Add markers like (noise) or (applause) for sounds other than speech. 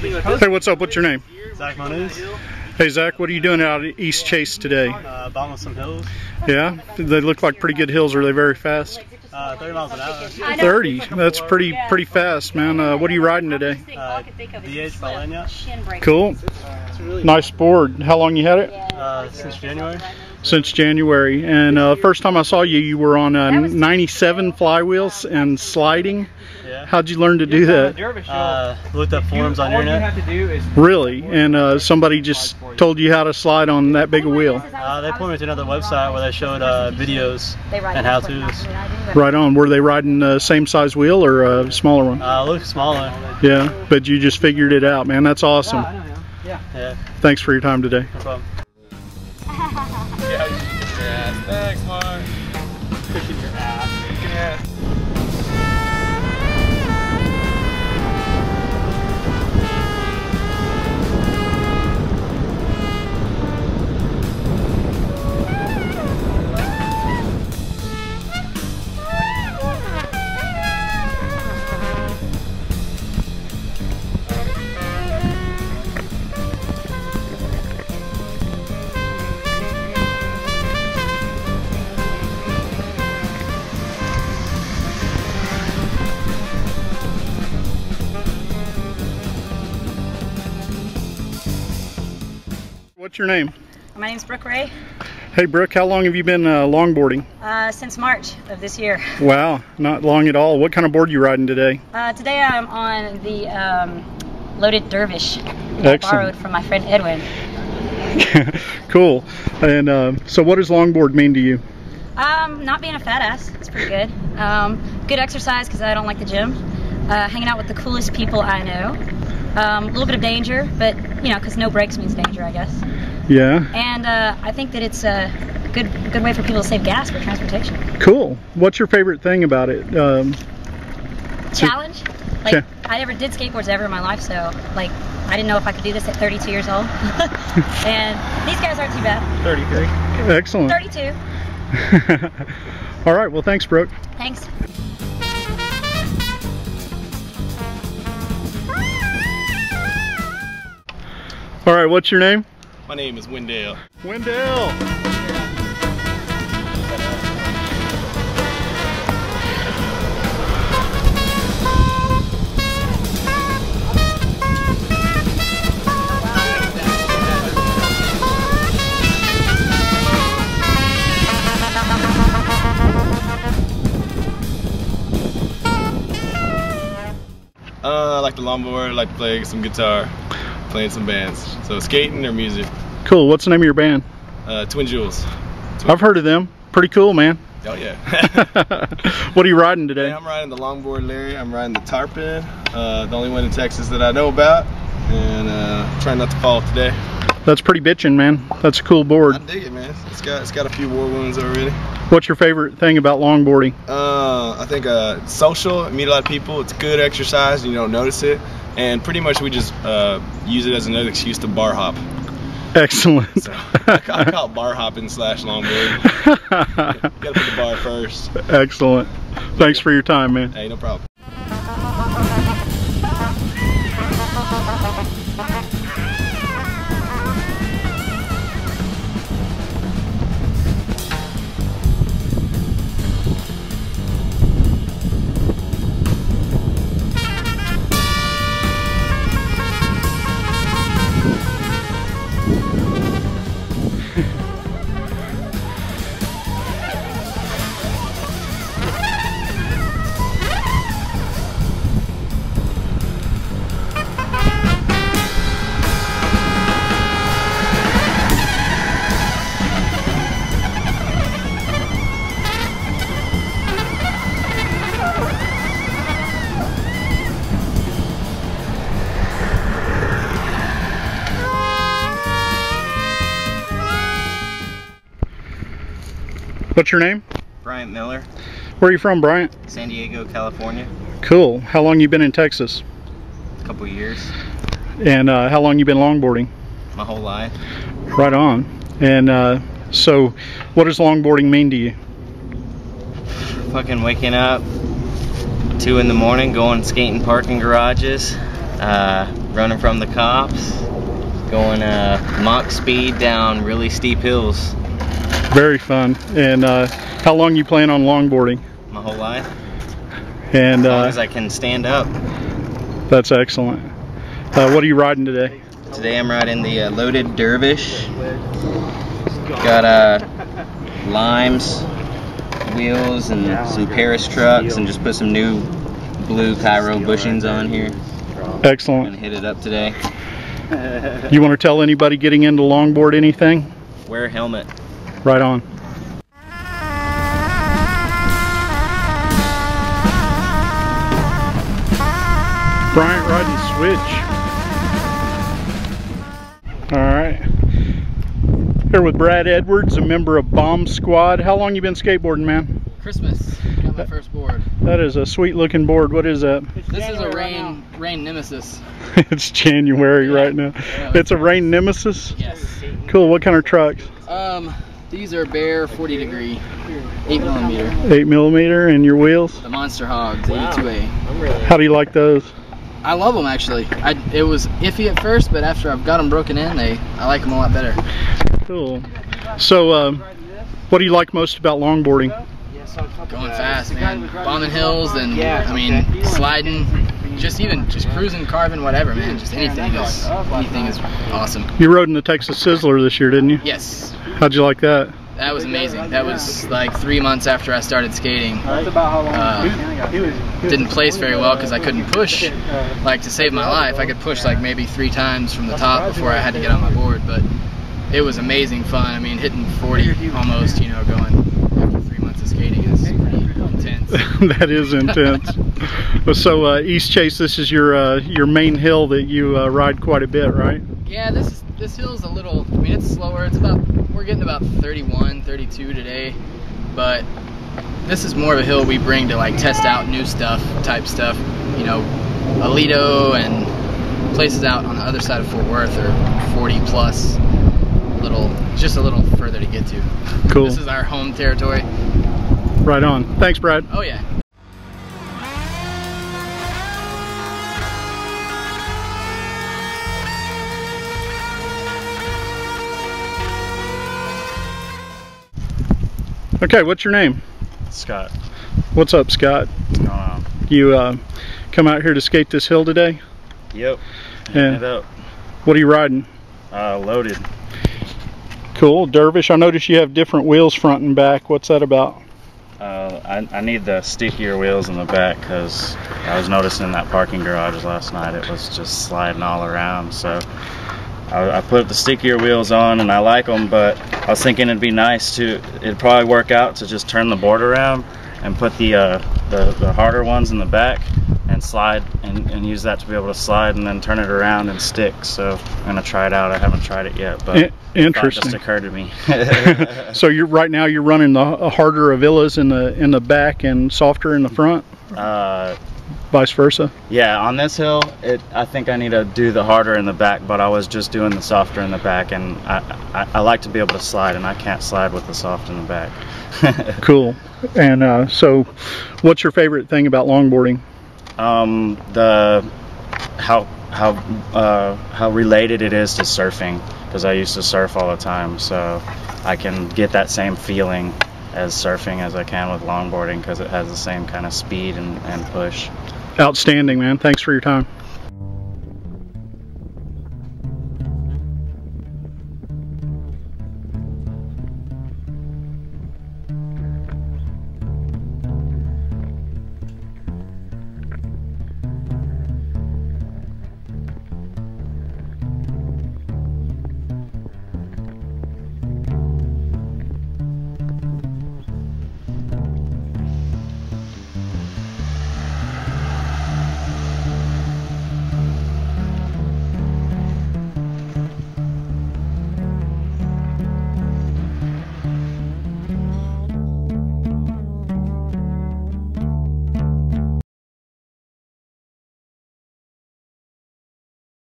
Hey, what's up? What's your name? Zach Moniz, Hey, Zach, what are you doing out at East Chase today? uh, bottom of some hills, Yeah, they look like pretty good hills. Are they very fast? uh, 30 miles an hour. 30. That's pretty pretty fast, man. Uh, what are you riding today? Uh, DH Balenia, Cool. Nice board. How long you had it? uh, since January. Since January. And uh, first time I saw you, you were on uh, 97 flywheels and sliding. Yeah. How'd you learn to do that? Uh, looked up forums on the internet. Really? And uh, somebody just told you how to slide on that big a wheel? Uh, they pointed me to another website where they showed uh, videos and how-tos. Right on. Were they riding the same size wheel or a smaller one? Uh, looked smaller. Yeah, but you just figured it out, man. That's awesome. Yeah, Thanks for your time today. no What's your name? My name's Brooke Ray. Hey, Brooke, how long have you been uh, longboarding? Uh, since March of this year. Wow, not long at all. What kind of board are you riding today? Uh, today I'm on the um, Loaded Dervish. that I borrowed from my friend Edwin. (laughs) cool. And uh, so, what does longboard mean to you? Um, not being a fat ass. It's pretty good. Um, good exercise because I don't like the gym. Uh, hanging out with the coolest people I know. Um, a little bit of danger, but you know, because no brakes means danger, I guess. Yeah, And uh, I think that it's a good good way for people to save gas for transportation. cool. What's your favorite thing about it? Um, Challenge. Like Yeah. I never did skateboards ever in my life, so like I didn't know if I could do this at 32 years old. (laughs) and these guys aren't too bad. 33. excellent. 32. (laughs) all right, well, thanks, Brooke. Thanks. All right, what's your name? My name is Wendell. Wendell. Uh, I like the longboard, I like to play some guitar, playing some bands. So skating or music. Cool. What's the name of your band? Uh, Twin Jewels. I've heard of them. Pretty cool, man. Oh yeah. (laughs) what are you riding Today? I'm riding the longboard Larry. I'm riding the Tarpon, uh, the only one in Texas that I know about. And uh, trying not to fall today. That's pretty bitchin', man. That's a cool board. I dig it, man. It's got it's got a few war wounds already. What's your favorite thing about longboarding? Uh, I think uh, social. Meet a lot of people. It's good exercise. You don't notice it, and pretty much we just uh, use it as another excuse to bar hop. Excellent. So I, I call it bar hopping slash longboard. You (laughs) gotta put the bar first. Excellent. Thanks for your time, man. Hey, no problem. What's your name? Bryant Miller, Where are you from, Bryant? San Diego, California. Cool. How long you been in Texas? A couple years, And uh, how long you been longboarding? my whole life. Right on. And uh, so, what does longboarding mean to you? Fucking waking up two in the morning, going skating parking garages, uh, running from the cops, going uh, mock speed down really steep hills Very fun. And uh, how long you plan on longboarding? my whole life. And As long uh, as I can stand up. that's excellent. Uh, what are you riding today? Today I'm riding the uh, loaded dervish. Got uh, limes, wheels, and some Paris trucks, and just put some new blue Khiro bushings on here. Excellent. hit it up today. You want to tell anybody getting into longboard anything? Wear a helmet. Right on. Bryant riding switch. All right. Here with Brad Edwards, a member of Bomb Squad. How long you been skateboarding, man? Christmas. Got my first board. That is a sweet looking board. What is that? This is a rain Rayne Nemesis. (laughs) it's January right now. It's a Rayne Nemesis. Yes. Cool. What kind of trucks? Um, these are Bear 40 degree, 8 millimeter. Eight millimeter and your wheels. The Monster Hawgs 82A. How do you like those? I love them actually. I it was iffy at first, but after I've got them broken in, they I like them a lot better. Cool. So, um, what do you like most about longboarding? Going fast, man. Bombing hills and I mean sliding, just even just cruising, carving, whatever, man. Just anything is anything is awesome. You rode in the Texas Sizzler this year, didn't you? Yes. How'd you like that? That was amazing. That was like three months after I started skating. Uh, didn't place very well because I couldn't push. Like to save my life, I could push like maybe three times from the top before I had to get on my board. But it was amazing fun. I mean, hitting 40 almost, you know, going after three months of skating is pretty intense. (laughs) that is intense. (laughs) so, uh, East Chase, this is your uh, your main hill that you uh, ride quite a bit, right? Yeah, this is, this hill's a little. I mean, it's slower. It's about we're getting about 31, 32 today, but this is more of a hill we bring to like test out new stuff, type stuff. You know, Alito and places out on the other side of Fort Worth are 40 plus. Little, just a little further to get to. Cool. This is our home territory. Right on. Thanks, Brad. Oh yeah. Okay, what's your name? Scott. What's up, Scott? Um, You uh, come out here to skate this hill today? yep. Yeah. What are you riding? Uh, loaded. Cool. Dervish, I noticed you have different wheels front and back. What's that about? Uh, I, I need the stickier wheels in the back because I was noticing in that parking garage last night it was just sliding all around. So I, I put the stickier wheels on and I like them, but I was thinking it'd be nice to, it'd probably work out to just turn the board around and put the, uh, the, the harder ones in the back and slide and, and use that to be able to slide and then turn it around and stick. So I'm gonna try it out. I haven't tried it yet, but I- thought interesting. just occurred to me. (laughs) so you're right now you're running the uh, harder Avillas in the in the back and softer in the front, uh, vice versa. Yeah, on this hill, it I think I need to do the harder in the back, but I was just doing the softer in the back, and I, I, I like to be able to slide, and I can't slide with the soft in the back. (laughs) Cool. And uh, so, what's your favorite thing about longboarding? um, the how how uh, how related it is to surfing, because I used to surf all the time, so I can get that same feeling as surfing as I can with longboarding, because it has the same kind of speed and, and push. Outstanding, man. Thanks for your time.